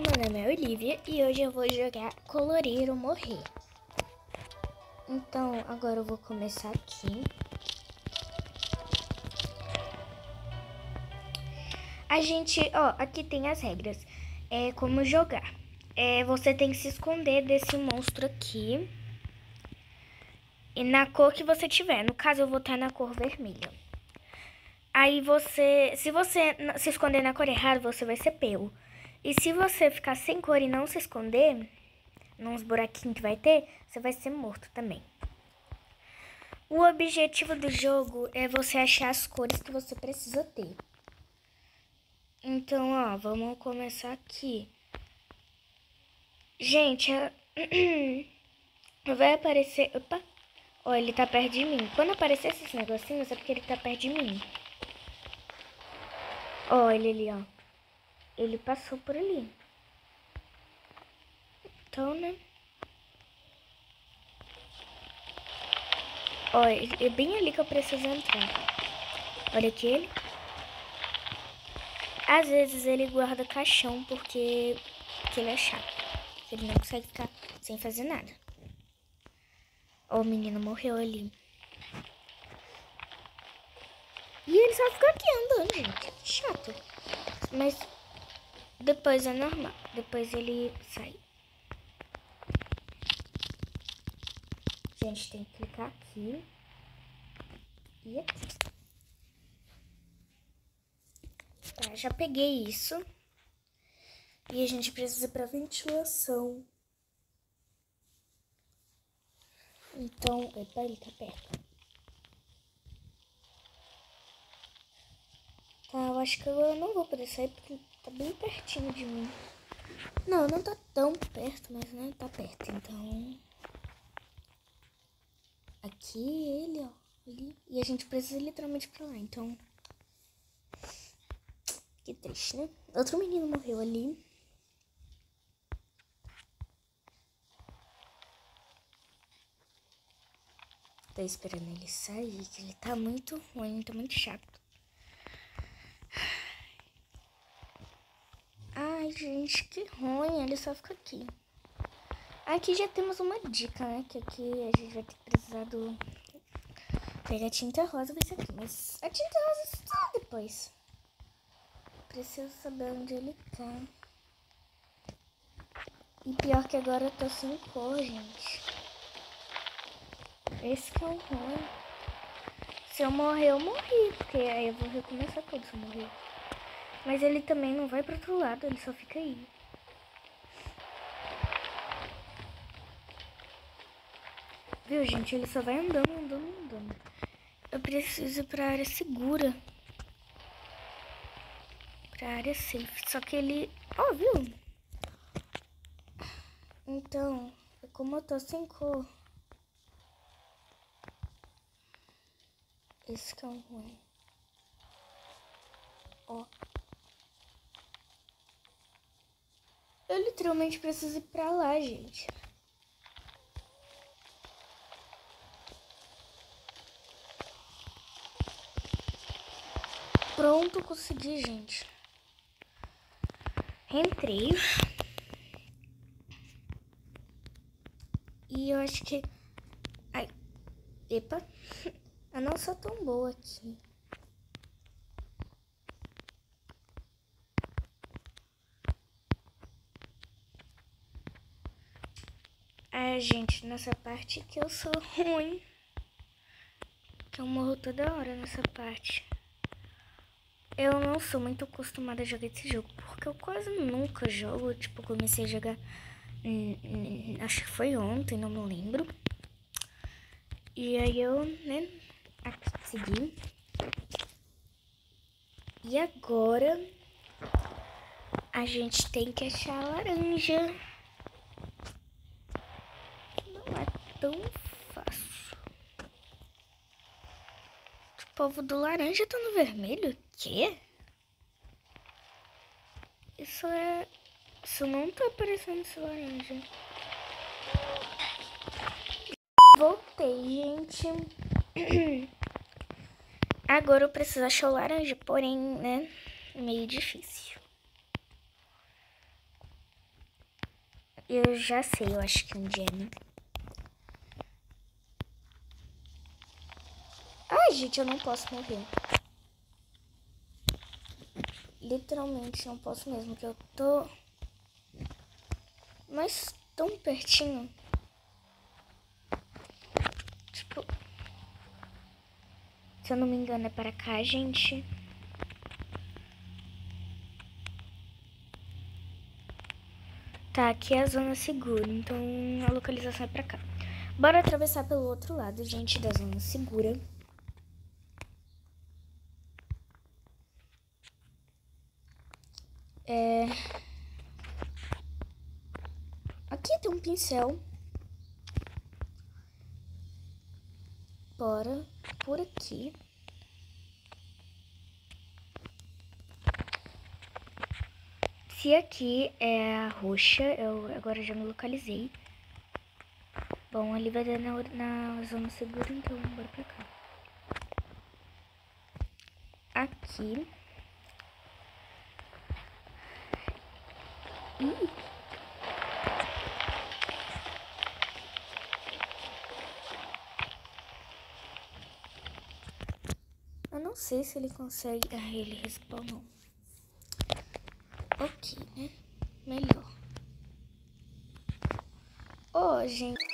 meu nome é Olivia e hoje eu vou jogar Colorir ou Morrer. Então, agora eu vou começar aqui. A gente, ó, aqui tem as regras. É como jogar. É, você tem que se esconder desse monstro aqui. E na cor que você tiver. No caso, eu vou estar na cor vermelha. Aí você, se você se esconder na cor errada, você vai ser pego. E se você ficar sem cor e não se esconder, nos buraquinhos que vai ter, você vai ser morto também. O objetivo do jogo é você achar as cores que você precisa ter. Então, ó, vamos começar aqui. Gente, vai aparecer... Opa! Ó, ele tá perto de mim. Quando aparecer esses negocinhos, é porque ele tá perto de mim. Ó, ele ali, ó. Ele passou por ali. Então, né? Ó, é bem ali que eu preciso entrar. Olha aqui ele. Às vezes ele guarda caixão porque, porque ele é chato. Ele não consegue ficar sem fazer nada. O menino morreu ali. E ele só fica aqui andando, gente. Chato. Mas depois é normal. Depois ele sai. Gente, tem que clicar aqui. E aqui. Tá, já peguei isso. E a gente precisa para ventilação. Então, epa, ele tá perto. Tá, eu acho que eu não vou poder sair porque tá bem pertinho de mim. Não, não tá tão perto, mas né, tá perto, então... Aqui ele, ó, ali. E a gente precisa literalmente pra lá, então... Que triste, né? Outro menino morreu ali. Tô esperando ele sair, que ele tá muito ruim, tá muito chato. Ai, gente, que ruim. Ele só fica aqui. Aqui já temos uma dica, né? Que aqui a gente vai ter que precisar do... Pegar tinta rosa, vai ser aqui. Mas a tinta rosa está depois. Preciso saber onde ele tá. E pior que agora eu tô sem cor, gente. Esse que é o ruim. Se eu morrer, eu morri. Porque aí eu vou recomeçar tudo se eu morrer. Mas ele também não vai pro outro lado, ele só fica aí. Viu, gente? Ele só vai andando, andando, andando. Eu preciso ir pra área segura. Pra área safe. Só que ele... Ó, oh, viu? Então, como eu tô sem cor... Esse que é um ruim. Ó. Eu literalmente preciso ir pra lá, gente. Pronto, consegui, gente. Entrei. E eu acho que... Ai. Epa. Eu não sou tão boa aqui. É, gente, nessa parte que eu sou ruim. Que eu morro toda hora nessa parte. Eu não sou muito acostumada a jogar esse jogo, porque eu quase nunca jogo. Tipo, comecei a jogar, acho que foi ontem, não me lembro. E aí eu, né, segui. E agora a gente tem que achar a laranja. Tão fácil. O povo do laranja tá no vermelho? Quê? Isso é... Isso não tá aparecendo esse laranja. Voltei, gente. Agora eu preciso achar o laranja, porém, né, meio difícil. Eu já sei, eu acho que é um Jenny. Ai, gente, eu não posso morrer. Literalmente não posso mesmo, que eu tô... Mas tão pertinho. Tipo... Se eu não me engano é para cá, gente. Tá, aqui é a zona segura, então a localização é pra cá. Bora atravessar pelo outro lado, gente, da zona segura. É... Aqui tem um pincel. Bora por aqui. Se aqui é a roxa, eu agora já me localizei. Bom, ali vai dar na, na zona segura, então bora pra cá. Aqui. Ih. Eu não sei se ele consegue... Ah, ele respawnou. Ok, né? Melhor. Ô, oh, gente...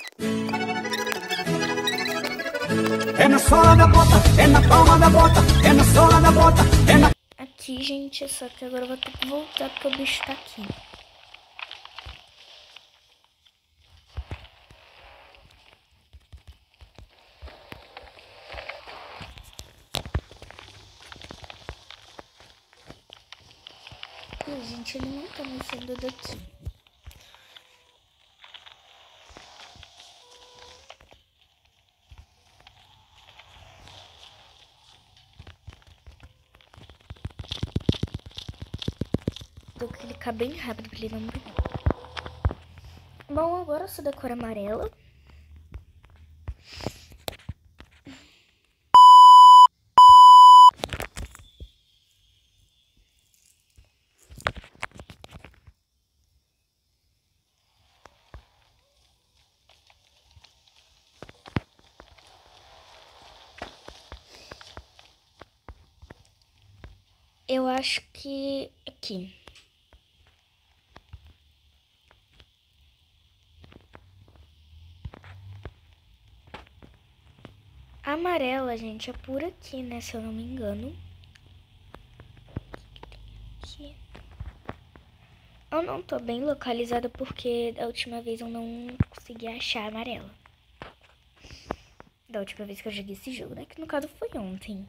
É na sola da bota, é na palma da bota, é na sola da bota, é na... Aqui, gente, só que agora eu vou ter que voltar porque o bicho tá aqui. gente, ele não tá me saindo daqui. Vou clicar bem rápido pra ele não morrer. Bom, agora eu sou da cor amarela. Eu acho que aqui. Amarela, gente, é por aqui, né? Se eu não me engano. Aqui. Eu não tô bem localizada porque da última vez eu não consegui achar a amarela. Da última vez que eu joguei esse jogo, né? Que no caso foi ontem.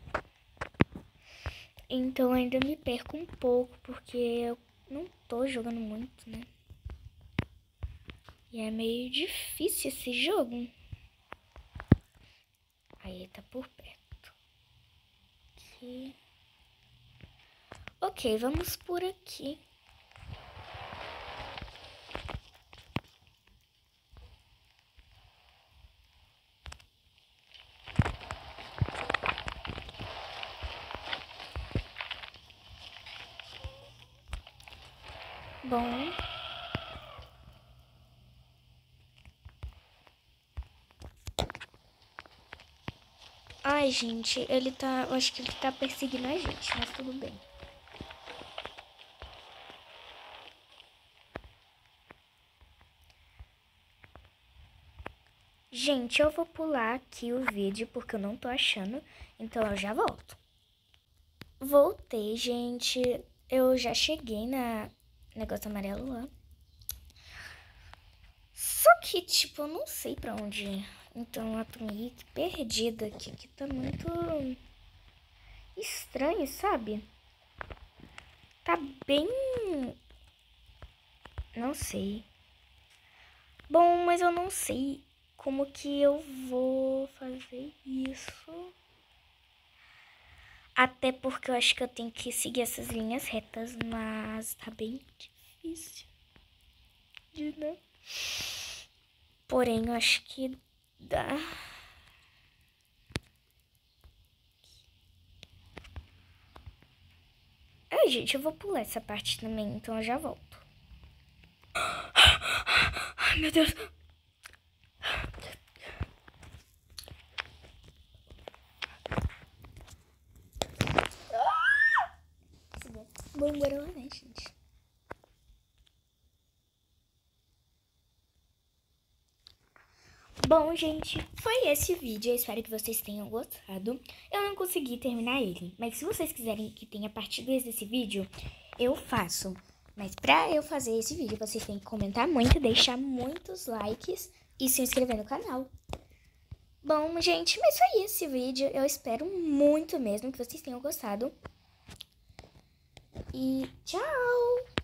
Então ainda me perco um pouco, porque eu não tô jogando muito, né? E é meio difícil esse jogo. Aí tá por perto. Aqui. Ok, vamos por aqui. Bom. Ai, gente, ele tá. Eu acho que ele tá perseguindo a gente, mas tudo bem. Gente, eu vou pular aqui o vídeo porque eu não tô achando, então eu já volto. Voltei, gente. Eu já cheguei na negócio amarelo lá. Só que, tipo, eu não sei pra onde ir. Então, eu tô meio que perdida aqui, que tá muito estranho, sabe? Tá bem... Não sei. Bom, mas eu não sei como que eu vou fazer isso. Até porque eu acho que eu tenho que seguir essas linhas retas, mas tá bem difícil de né? Porém, eu acho que dá. Ai, gente, eu vou pular essa parte também, então eu já volto. meu Deus. Embora lá, né, gente? Bom, gente, foi esse vídeo. Eu espero que vocês tenham gostado. Eu não consegui terminar ele, mas se vocês quiserem que tenha parte 2 desse vídeo, eu faço. Mas pra eu fazer esse vídeo, vocês têm que comentar muito, deixar muitos likes e se inscrever no canal. Bom, gente, mas foi esse vídeo. Eu espero muito mesmo que vocês tenham gostado. E tchau!